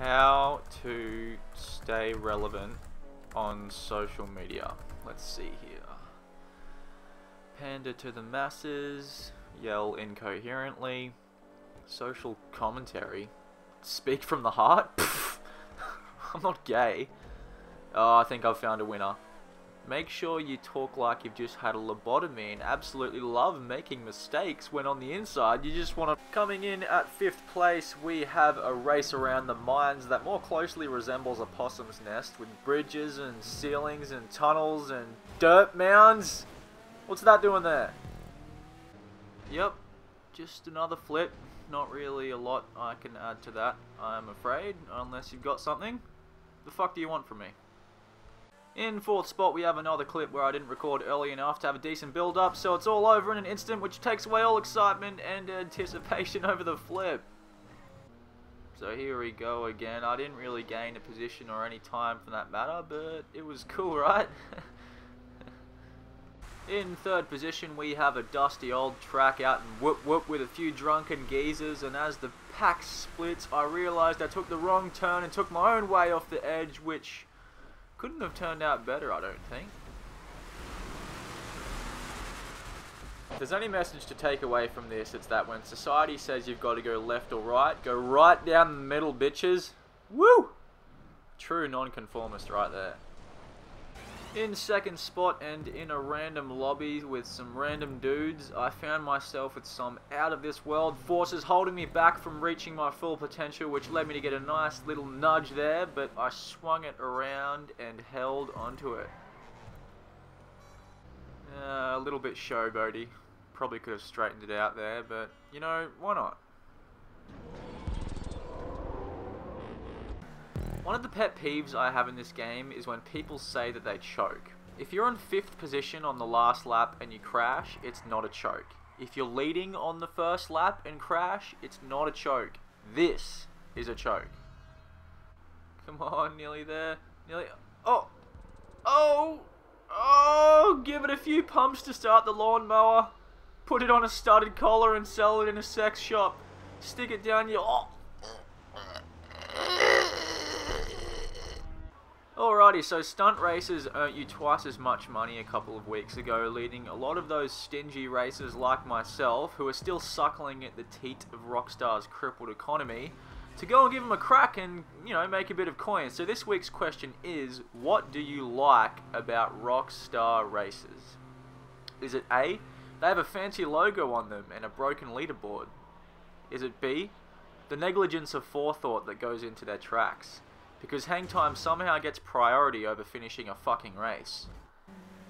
How to stay relevant on social media. Let's see here. Pander to the masses, yell incoherently, social commentary, speak from the heart. I'm not gay. Oh, I think I've found a winner. Make sure you talk like you've just had a lobotomy and absolutely love making mistakes when on the inside you just want to. Coming in at fifth place, we have a race around the mines that more closely resembles a possum's nest with bridges and ceilings and tunnels and dirt mounds. What's that doing there? Yep, just another flip. Not really a lot I can add to that, I'm afraid, unless you've got something. The fuck do you want from me? In fourth spot, we have another clip where I didn't record early enough to have a decent build up, so it's all over in an instant, which takes away all excitement and anticipation over the flip. So here we go again. I didn't really gain a position or any time for that matter, but it was cool, right? In third position, we have a dusty old track out and whoop whoop with a few drunken geezers, and as the pack splits, I realised I took the wrong turn and took my own way off the edge, which couldn't have turned out better, I don't think. If there's any message to take away from this, it's that when society says you've got to go left or right, go right down the middle, bitches. Woo! True nonconformist right there. In second spot and in a random lobby with some random dudes, I found myself with some out of this world forces holding me back from reaching my full potential, which led me to get a nice little nudge there, but I swung it around and held onto it. Uh, a little bit showboaty. Probably could have straightened it out there, but you know, why not? One of the pet peeves I have in this game is when people say that they choke. If you're in 5th position on the last lap and you crash, it's not a choke. If you're leading on the first lap and crash, it's not a choke. This is a choke. Come on, nearly there. Nearly. Oh! Oh! Oh! Give it a few pumps to start the lawnmower. Put it on a studded collar and sell it in a sex shop. Stick it down your. Oh! Alrighty, so stunt races earned you twice as much money a couple of weeks ago, leading a lot of those stingy racers like myself, who are still suckling at the teat of Rockstar's crippled economy, to go and give them a crack and, you know, make a bit of coin. So this week's question is, what do you like about Rockstar races? Is it A, they have a fancy logo on them and a broken leaderboard? Is it B, the negligence of forethought that goes into their tracks? Because hang time somehow gets priority over finishing a fucking race.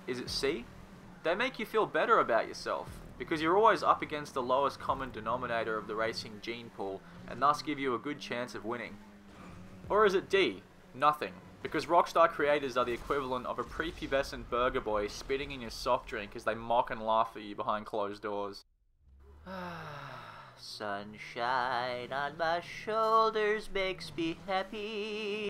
Is it C? They make you feel better about yourself, because you're always up against the lowest common denominator of the racing gene pool, and thus give you a good chance of winning. Or is it D? Nothing. Because Rockstar creators are the equivalent of a prepubescent burger boy spitting in your soft drink as they mock and laugh at you behind closed doors. Sunshine on my shoulders makes me happy.